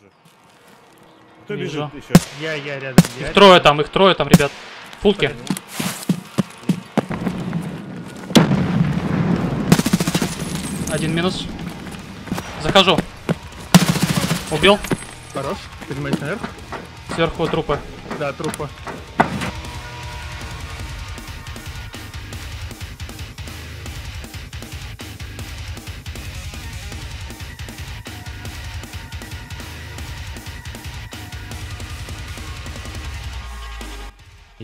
же. Кто Вижу. бежит еще? Я, я рядом. Я Их трое там, их трое там, ребят. Фулки. Один минус. Захожу. Убил. Хорош. Поднимайся наверх. Сверху трупы. Да, трупа.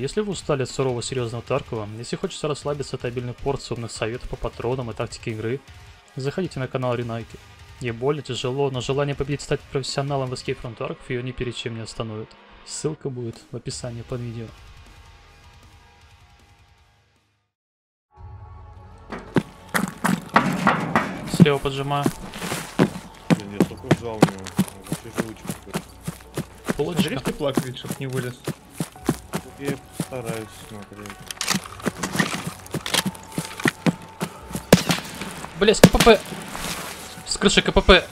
Если вы устали от сурового серьезного Таркова, если хочется расслабиться от обильной порции умных советов по патронам и тактике игры, заходите на канал Ринайки. Ей больно, тяжело, но желание победить стать профессионалом в Escape from Tarkov ее ни перед чем не остановит. Ссылка будет в описании под видео. Слева поджимаю. Блин, я столько вжал в него. Вообще живучий какой-то. Полочка. Смотри, ты плак видишь, чтоб не вылез. Я стараюсь смотреть. Бля, с КПП. С крыши КПП.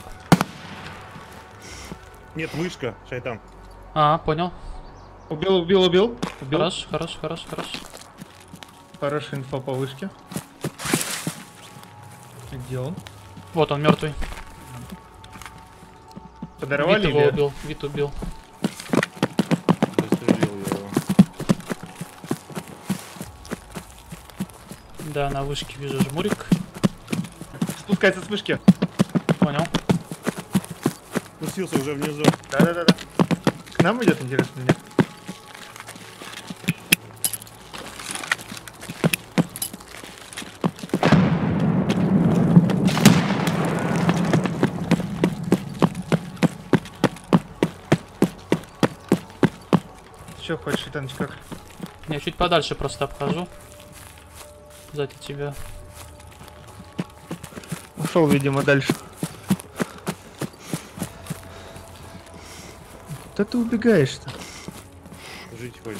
Нет, вышка, шайтан. А, понял. Убил, убил, убил. Убил. Хорош, хорош, хорош, хорош. Хорошая инфа по вышке. Где он? Вот он мертвый. Подорвали Вид его или- убил, вид убил. Застрелил я его. Да, на вышке вижу жмурик. Спускается с вышки. Понял. Спустился уже внизу. Да-да-да-да. К нам идет, интересно, нет? Че хочешь, Итаныч, как? Я чуть подальше просто обхожу. Сзади тебя. Ушел, видимо, дальше. Куда ты убегаешь-то? Жить хочешь.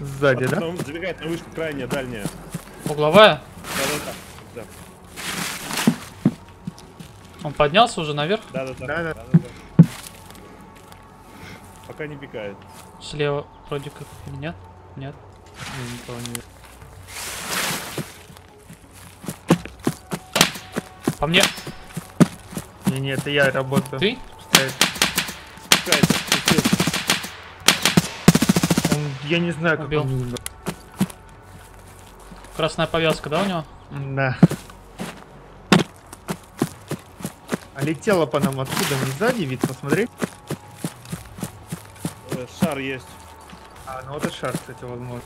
Сзади, да? Потом забегает на вышку крайняя, дальняя. Угловая? Да-да-да. Он поднялся уже наверх. Да-да-да. Да-да. Да-да-да. Пока не пикает. Слева вроде как. Нет? Нет. Никого не По мне. Не, не, это я работаю. Ты? Он, я не знаю, как Убил. он не умер. Красная повязка, да, у него? Да. А летела по нам откуда? Не сзади вид, посмотри. Э, Шар есть. А, ну вот и шар, кстати, возможно.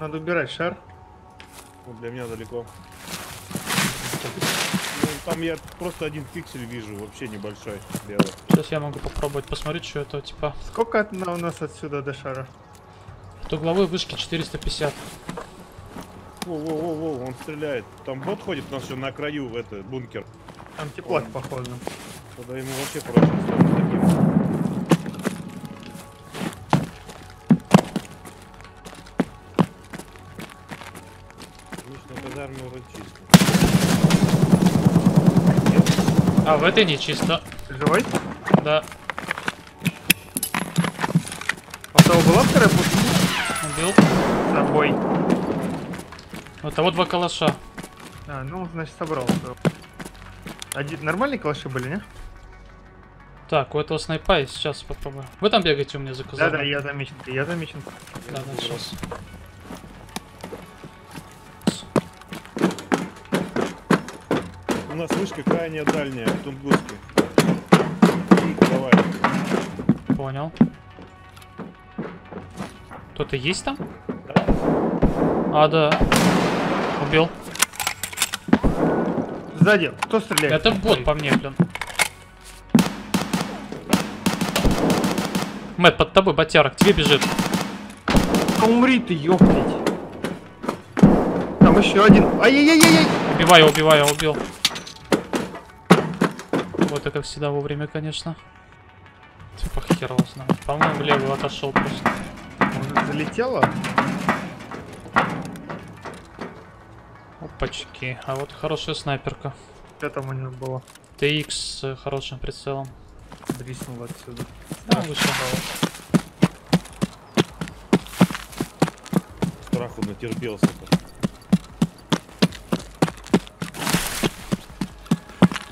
Надо убирать шар. Ну, для меня далеко. Ну, там я просто один пиксель вижу, вообще небольшой, белый. Сейчас я могу попробовать посмотреть, что это типа. Сколько у нас отсюда до шара? От угловой вышки 450. Воу-воу-воу, он стреляет. Там бот ходит у нас все на краю, в это, бункер. Там теплак, Он- походу. Тогда ему вообще проще А в этой не чисто. Живой? Да, А у того была вторая пушка? убил. Собой. Вот а вот два калаша. А, ну, значит, собрал. Один, нормальные калаши были, не? Так, у этого снайпа есть. Сейчас попробую. Вы там бегаете у меня за козырем? Да-да, я замечен. Я замечен. Да, да, сейчас. Нас вышка крайняя дальняя, в Тунгуске. Давай. Понял. Кто-то есть там? Да. А, да. Убил. Сзади. Кто стреляет? Это бот по мне, блин. Мэт, под тобой ботяра, к тебе бежит. Умри ты, ёптить. Там еще один. Ай-яй-яй-яй! Убиваю, убиваю, убил. Вот и как всегда вовремя, конечно. Типа хер его знает. По-моему, влево отошел просто. Может, залетела? Опачки. А вот хорошая снайперка. Что там у него было? TX с хорошим прицелом. Дриснул отсюда. Да, вышел. Страху натерпелся-то.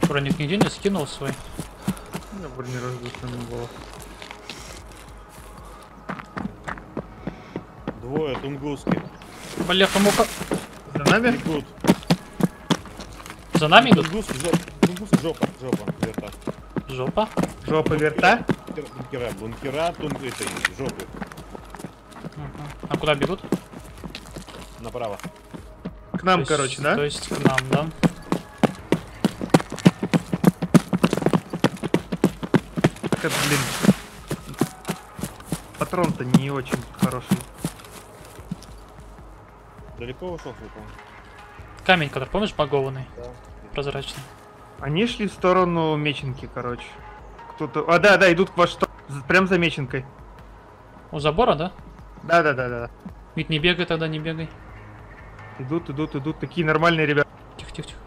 Броник нигде не скинул свой. Я бронированный был. Двое, тунгусские. Бляха-муха. За нами? Бегут. За нами идут? Тунгус, жопа, тунгус, жопа, жопа, верта. Жопа. Жопа верта? Бункера, бункера, тунг, жопы. Мгм. А куда бегут? Направо. К нам, То есть- короче, да? То есть к нам, да? Как, блин. Патрон-то не очень хороший. Далеко ушел, сука? Камень, который, помнишь, багованный, Да. прозрачный. Они шли в сторону Меченки, короче. Кто-то... А, да, да, идут к вашей Прям за Меченкой. У забора, да? Да, да, да, да. Ведь не бегай тогда, не бегай. Идут, идут, идут. Такие нормальные ребята. Тихо, тихо, тихо.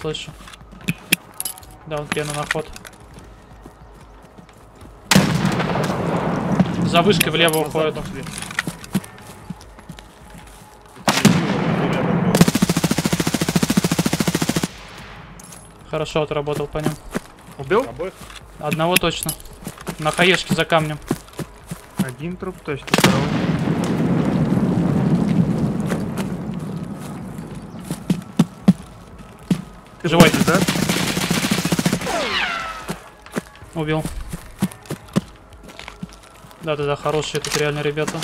Слышу. Да, он Кена на ход. За вышкой влево уходит. Хорошо отработал по ним. Убил? Обоих? Одного точно. На хаешке за камнем. Один труп, точно. Второго. Ты Живой. да? Убил. Да-да-да, хорошие тут реально ребята.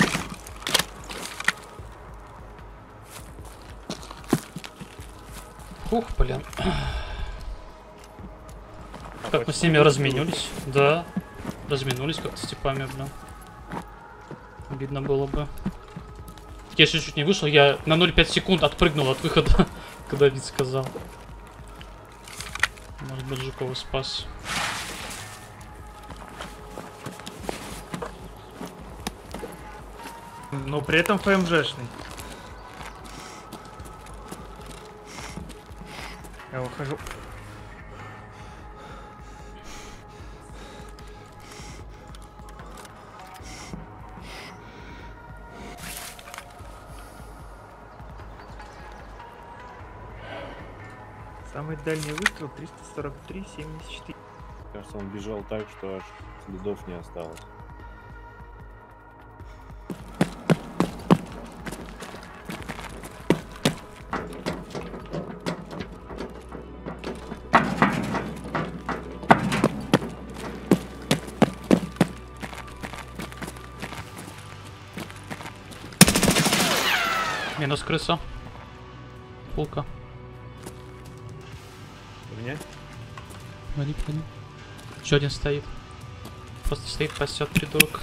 Фух, блин. Как мы с ними разминулись. Да. Разминулись как-то с типами, блин. Обидно было бы. Я еще чуть не вышел, я на 0,5 секунд отпрыгнул от выхода, когда вид сказал. Может быть, Жукова спас. Но при этом ФМЖшный. Я выхожу. Самый дальний выстрел 343 74. Кажется, он бежал так, что аж следов не осталось. Минус крыса. Пулка. У меня? Погоди, погоди. Еще один стоит. Просто стоит, пасет придурок.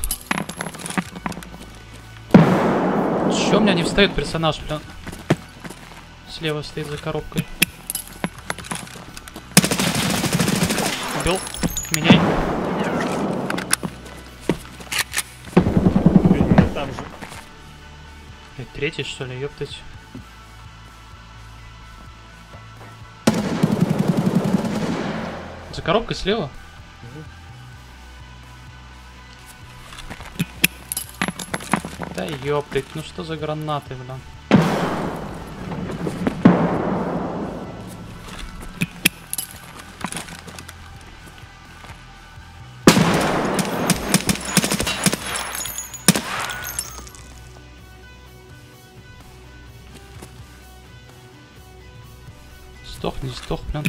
Че у меня не встает персонаж, блин? Слева стоит за коробкой. Убил. Меняй. Третий, что ли, ёптать. За коробкой слева? Да ёптать, ну что за гранаты, блин. Сдох, блин.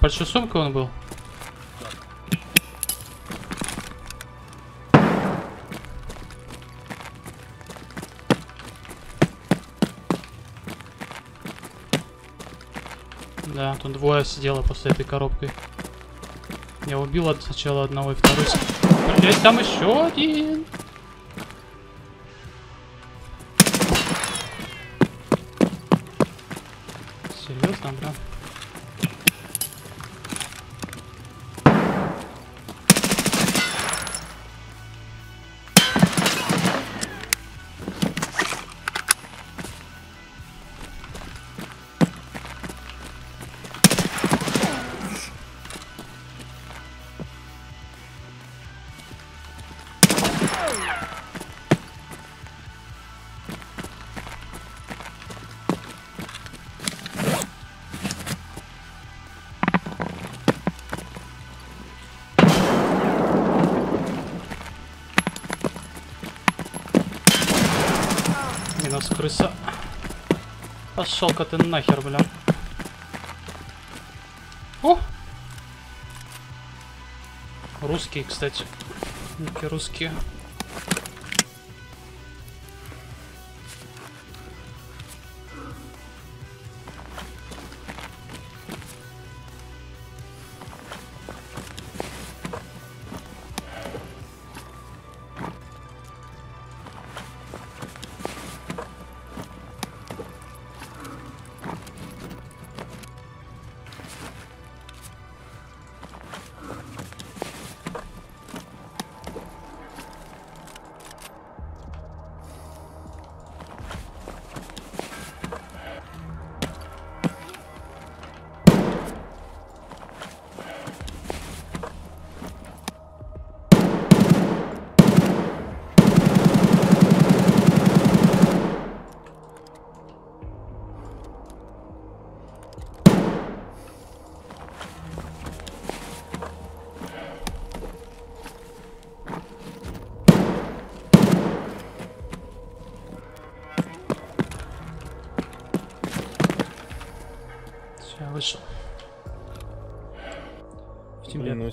Большой сумкой он был? Да, тут двое сидело после этой коробкой. Я убил от- сначала одного и второй. Блять, там еще один. Серьезно, бля? Пошел-ка ты нахер, бля. О! Русские, кстати. Ники русские.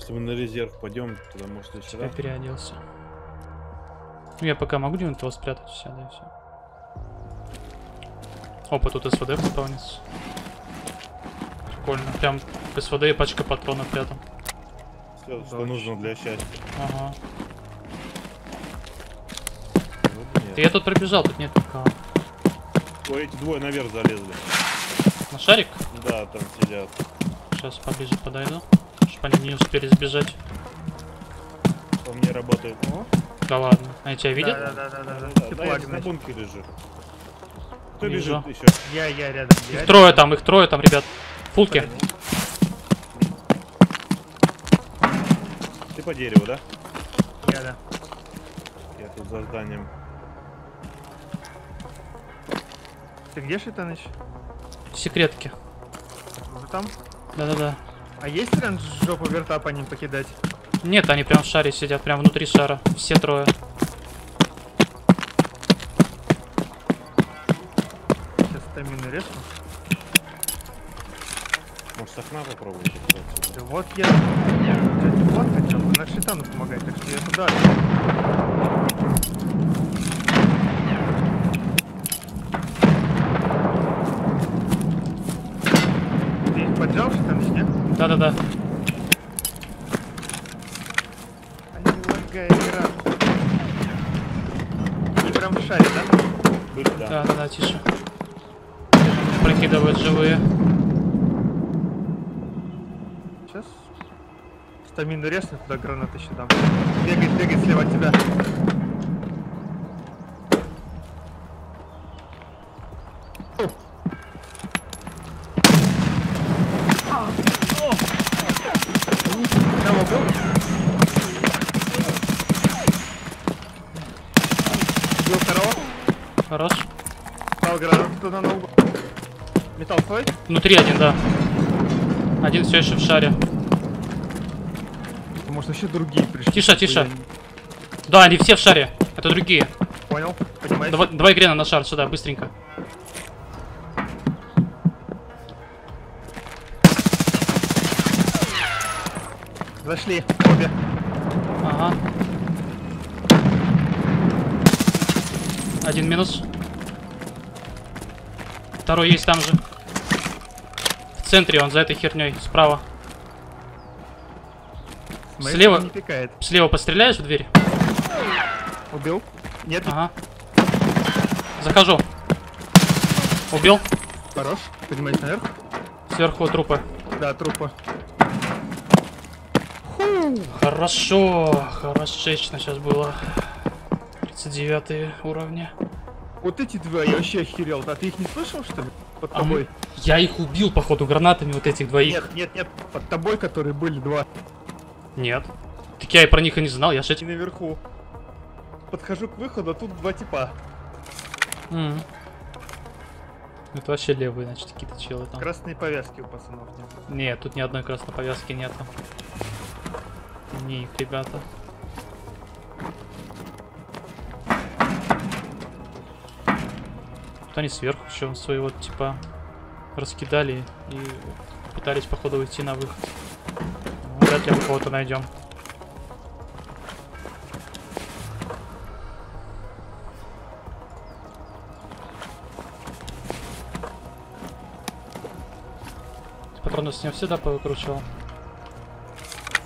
Если мы на резерв пойдем, тогда может тебя сюда. переоделся. Ну я пока могу где-нибудь его спрятать, все, да и все. Опа, тут СВД выполнится. Прикольно. Прям СВД и пачка патронов рядом. Всё, что Да, нужно для счастья. Ага. Ну. Да я тут пробежал, тут нет никого. Ой, эти двое наверх залезли. На шарик? Да, там сидят. Сейчас поближе подойду. Они не успели сбежать. По мне работает. О, Да ладно. Они тебя видят? Да, да, да, да, да. я на бункере же. Кто Вижу. бежит еще? Я, я рядом. я Их трое рядом. там, их трое там, ребят. Фулки. Ты по дереву, да? Я, да. Я тут за зданием. Ты где, Шитаныч? Секретки. Уже там? Да-да-да. А есть вариант жопу верта по ним покидать? Нет, они прям в шаре сидят, прям внутри шара. Все трое. Сейчас стамину резку. Может с окна попробуйте? Да вот я... Кстати, вот хотел бы на Шитану помогать, так что я туда. Да-да-да. Они лагая игра. И прям в шаре, да? Были, да. Да-да-да, тише. Прокидывают живые. Сейчас. Стамину резну, туда гранаты еще дам. Бегает, бегает слева от тебя. Прямо был? Бил второго. Хорош. Дал гранату туда на угол. Металл твой? Внутри один, да. Один все еще в шаре. Может вообще другие пришли. Тише, тише. Я Да, они все в шаре. Это другие. Понял? Понимаешь? Давай, давай Грена на шар сюда, быстренько. Зашли, обе. Ага. Один минус. Второй есть там же. Центре он за этой херней, справа. Смотри, Слева. Не пикает. Слева постреляешь в дверь? Убил? Нет, Ага. Захожу. Убил. хорош. Поднимайся наверх. Сверху трупы. Да, трупа. Хорошо. Хорошечно сейчас было. 39 уровни. Вот эти два, я вообще охерел. А ты их не слышал, что ли? Под А тобой. Я их убил, походу, гранатами вот этих двоих. Нет, нет, нет. Под тобой, которые были два. Нет. Так я и про них и не знал, я ж И наверху. Подхожу к выходу, а тут два типа. М. Это вообще левые, значит, какие-то челы там. Красные повязки у пацанов нет. Нет, тут ни одной красной повязки нету. Не их, ребята. Вот они сверху еще своего типа раскидали и пытались походу уйти на выход. Ну, Вряд ли мы кого-то найдем. Патроны с ним всегда повыкручивал?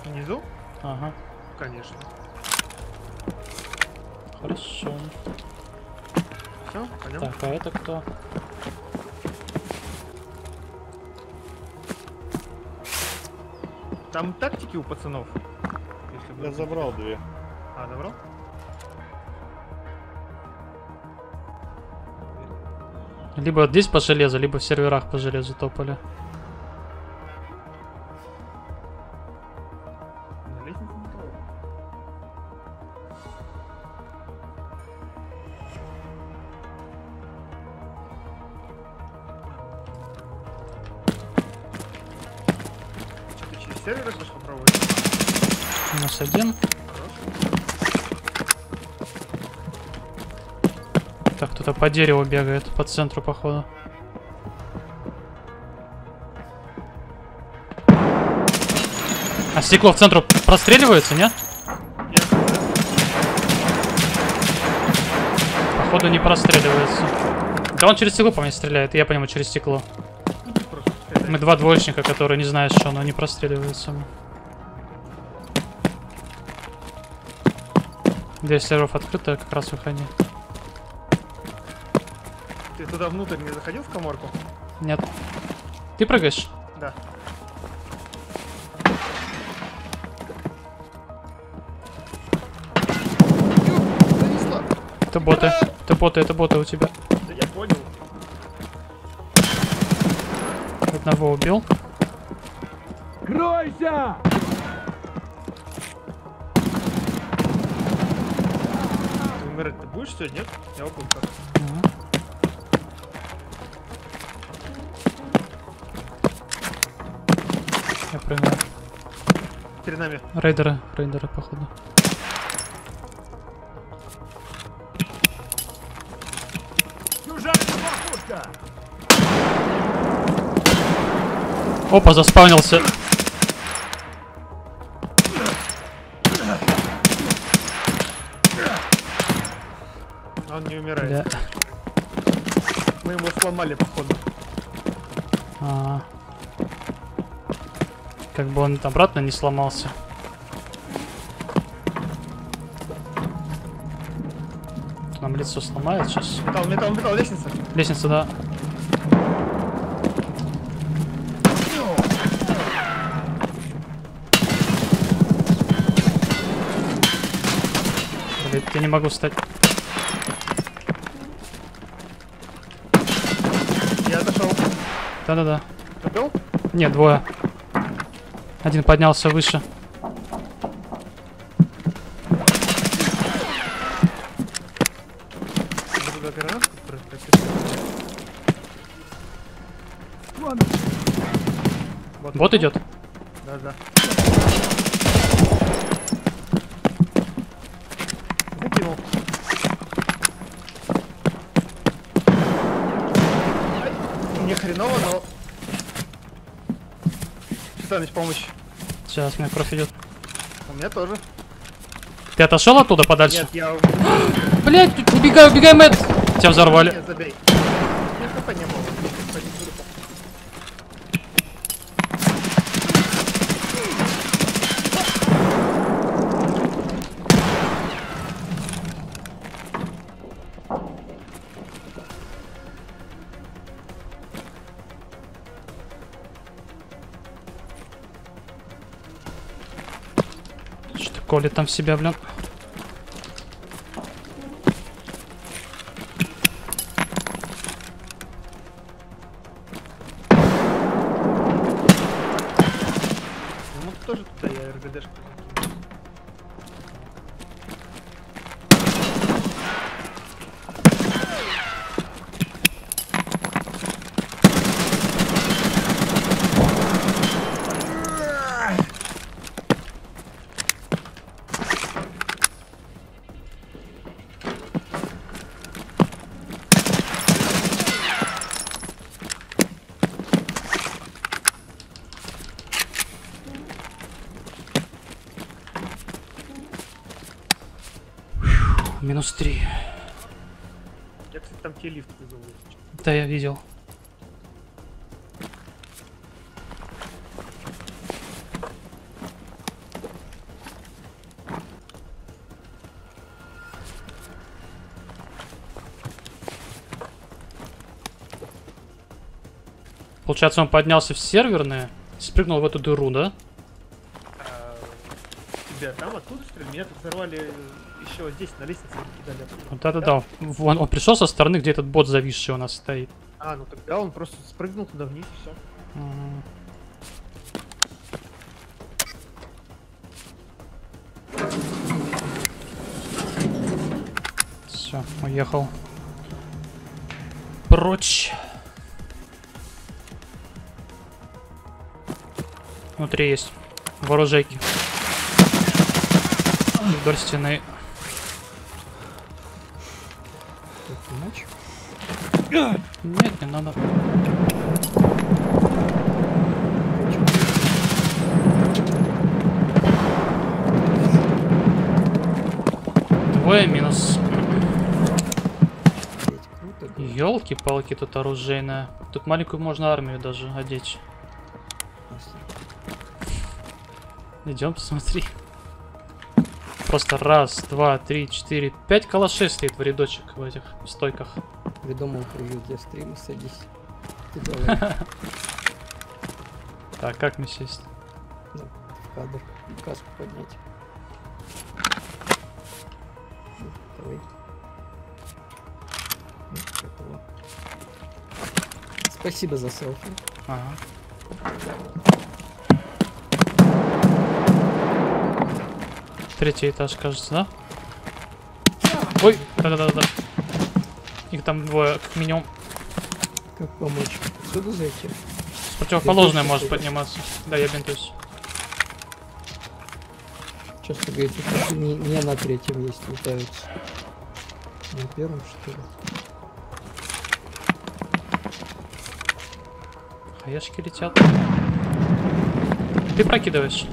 Внизу? Ага, Конечно. хорошо. Все, пойдем. Так, а это кто? Там тактики у пацанов. Если Я забрал две. А, забрал? Либо здесь по железу, либо в серверах по железу топали. Сервер хочешь попробовать? Минус один. Так, кто-то по дереву бегает, по центру, походу. А стекло в центру простреливается, нет? Походу не простреливается. Да он через стекло по мне стреляет, я по нему через стекло. Мы два двоечника, которые не знают, что оно не простреливается. Дверь серверов открыта, как раз выходи. Ты туда внутрь не заходил в коморку? Нет. Ты прыгаешь? Да. Это боты. Это боты, это боты у тебя. Одного убил. Кройся! Ты умирать ты будешь все, нет? Я около как. Я прыгаю. Перед нами. Рейдеры, рейдеры, походу. Опа, заспавнился. Он не умирает. Бля. Мы его сломали, походу. А. Как бы он обратно не сломался. Нам лицо сломает сейчас. Металл, металл, металл, лестница. Лестница, да. Я не могу встать. Я отошел. Да-да-да. Убил? Нет, двое. Один поднялся выше. Вот идет. Да, да. Выкинул. Ай, Мне хреново, но... Саныч, помощь. Сейчас, меня кровь идет. У меня тоже. Ты отошел оттуда подальше? Нет, я... Блять, убегай, убегай, Мэтт! Тебя взорвали. Нет, забей. У меня хп не было. Колет там в себя, блин? Три. Я, кстати, там тебе лифт чё. Да, я видел. Получается, он поднялся в серверные, спрыгнул в эту дыру, да? Тебя там оттуда, что ли? Меня тут взорвали еще здесь, на лестнице кидали. Да-да-да. Он, он пришел со стороны, где этот бот зависший у нас стоит. А, ну тогда он просто спрыгнул туда вниз и все. Все, уехал. Прочь. Внутри есть вооружейки. Вдоль стены. Нет, не надо. Двое минус. Елки-палки, тут оружейная. Тут маленькую можно армию даже одеть. Идем посмотри. Просто раз, два, три, четыре, пять калашей стоит в рядочек в этих стойках. Придумал превью для стрима, садись. Так, как мне сесть? в кадр. Каску поднять. Ну, Давай. Ну. Спасибо за селфи. Ага. Третий этаж, кажется, да? Ой, да-да-да-да. Их там двое, как минимум. Как помочь? Отсюда зайти? С противоположной может ли? подниматься. Да, я бинтуюсь. Говорите, что не, не на третьем есть летаются. На первом, что ли? Хаешки летят. Ты прокидываешь.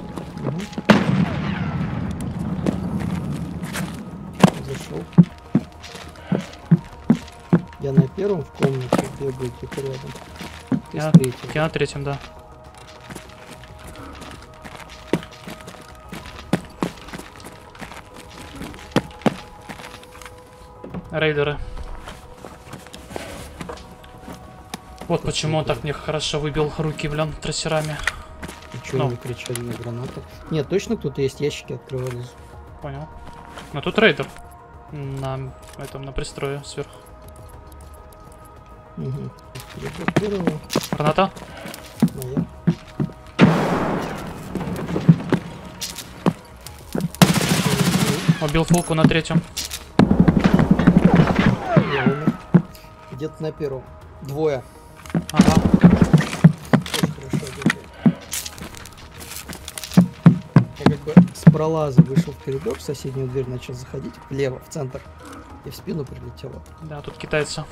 Угу. Я на первом в комнате бегаю, типа рядом. Ты Я, с третьего. я на третьем, да. Рейдеры. Вот почему он так мне хорошо выбил руки, блин, трассерами. И чё ну. они кричали на гранатах? Нет, точно кто-то есть, ящики открывались. Понял. Но тут рейдер. На этом, на пристрое сверху. Угу. Первого, Граната? моя. Убил фулку на третьем. Где-то на первом. Двое. Ага. Очень хорошо бегает. Я как бы с пролаза вышел в коридор, в соседнюю дверь начал заходить влево, в центр. И в спину прилетело. Да, тут китайцы.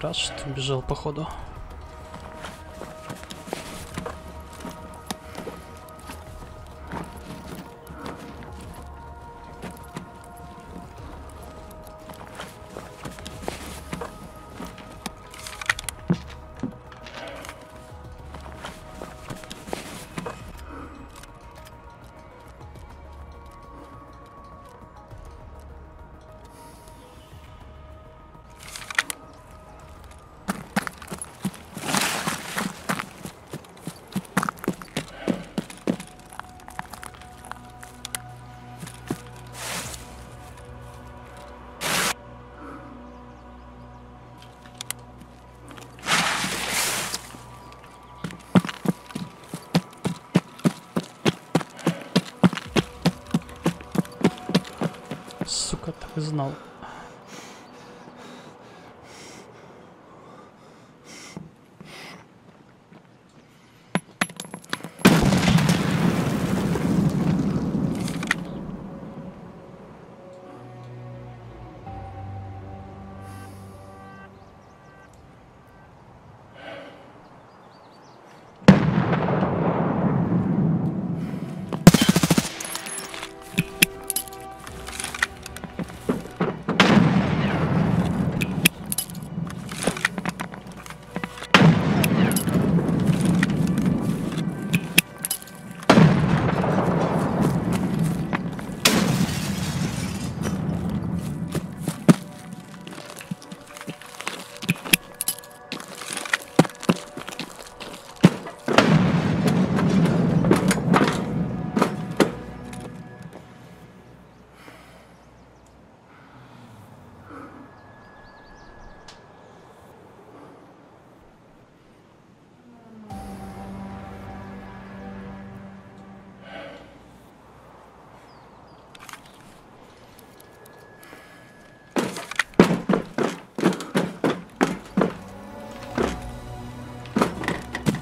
Рад, что убежал походу. Сука,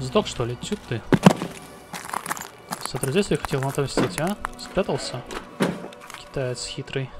Сдох что ли? Тю ты. Смотри, здесь я хотел отомстить, а? Спрятался? Китаец хитрый.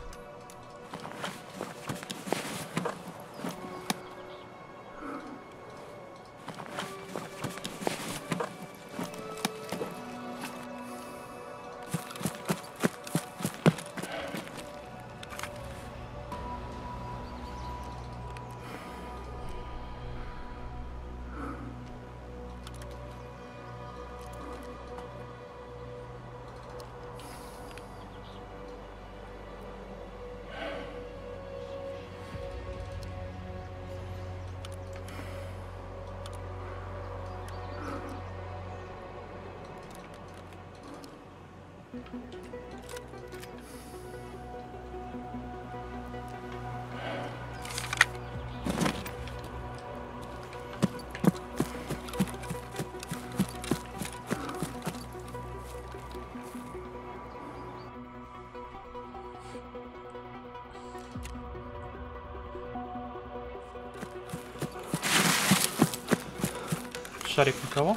Шарик никого?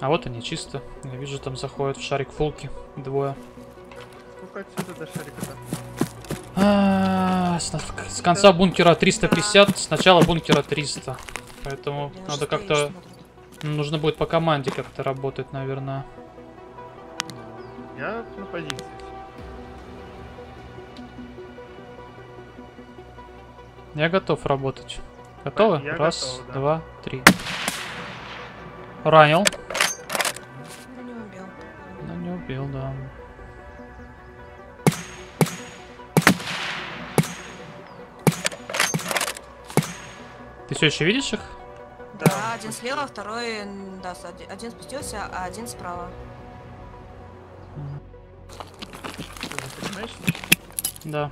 А вот они, чисто. Я вижу, там заходят в шарик фулки. Двое. Сколько отсюда до шарика-то? А, С с конца бункера 350, с начала бункера 300. Поэтому Я надо как-то... Нужно будет по команде как-то работать, наверное. Я на позиции. Я готов работать. Готовы? Я Раз, готов, да. два, три. Ранил. Убил, да. Ты все еще видишь их? Да, один слева, второй, да, один спустился, а один справа. Да.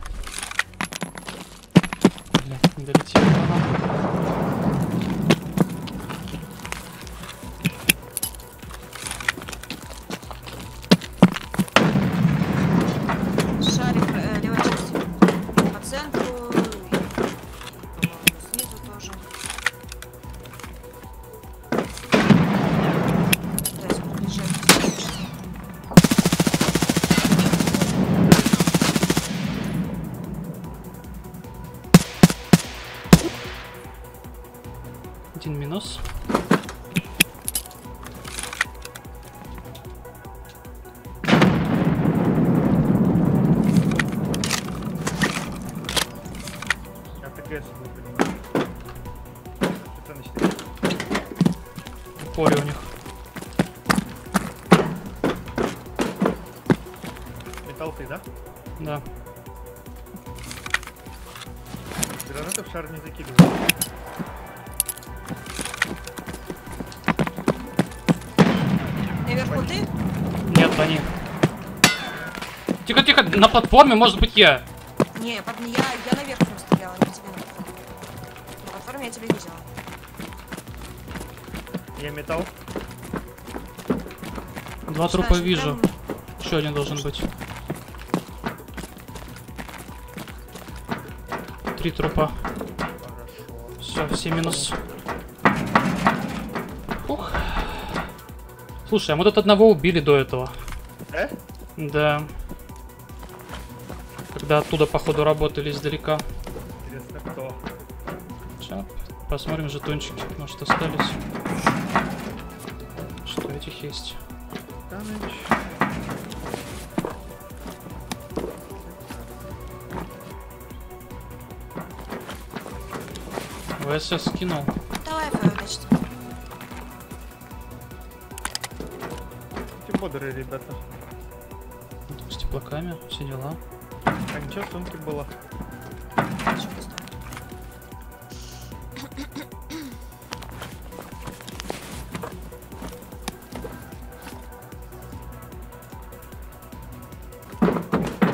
Бля, не долетела она. Шар не закидывал. Наверху ты? Нет, они. Тихо, тихо, на платформе может быть я. Не, под... я, я наверх просто стреляла, не тебе на платформе. На платформе я тебя видела. Я металл. Два трупа Знаешь, вижу. прям Еще один должен быть. Три трупа. Все, все минус. Ух. Слушай, а мы тут одного убили до этого. Э? Да. Когда оттуда, походу, работали издалека. Интересно, кто? Сейчас посмотрим жетончики, может остались. Что этих есть? Таныч. ВСС скинул. Давай, значит. Эти бодрые ребята. С теплаками, все дела. А ничего, в сумке было.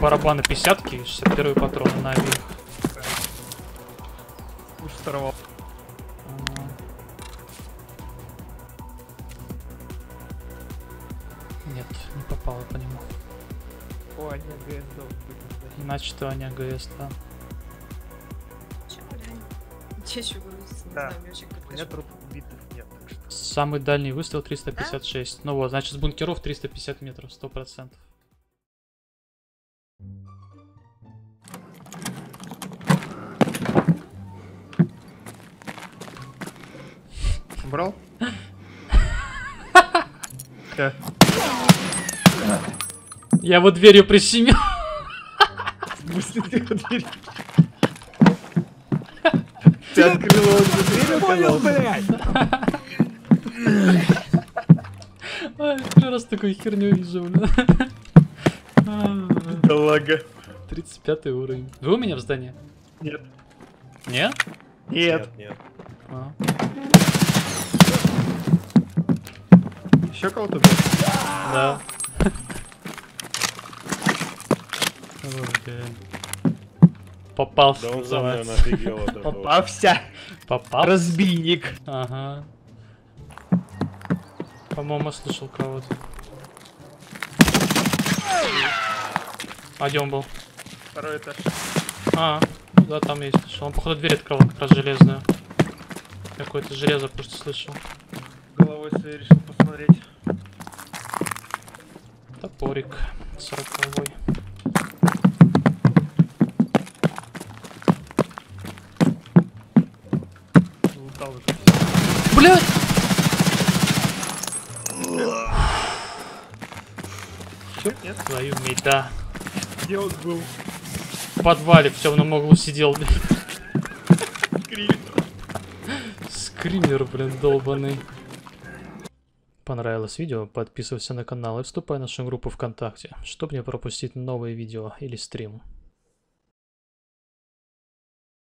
Барабаны 50 и 61 патроны на обеих. Уж сорвал. Они АГС должен быть. значит. Иначе то они АГС, да. Чё, глянь. Че еще грузится? Не Да. знаю, мне очень У меня трупов убитых нет, так что. Самый дальний выстрел 356. Ну вот, значит с бункеров 350 метров, 100%. Брал? Да. Я вот дверью прищемил. Ты открыла он же дверь Понял, блядь! Ай, Первый раз такую херню вижу, бля. А, Да лага. 35 уровень. Вы у меня в здании? Нет. Нет? Нет. нет. А. Еще кого-то? Да. Ой, блин. Попался, Да он сам, наверное, офигел от этого. Попався. Попал? Разбийник. Ага. По-моему, слышал кого-то. А где он был? Второй этаж. А, ну да, там есть. слышал. Он, походу, дверь открыл, как раз железную. Какое-то железо просто слышал. Головой своей решил посмотреть. Топорик. Сороковой. Блядь! Нет? Твою медь, да. Где он был? В подвале в темном углу сидел. Скример. Скример, блин, долбаный. Понравилось видео? Подписывайся на канал и вступай в нашу группу ВКонтакте, чтобы не пропустить новые видео или стрим.